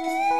Bye.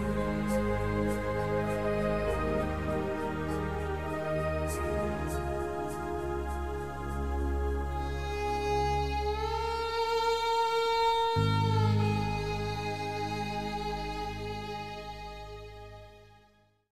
Jesus.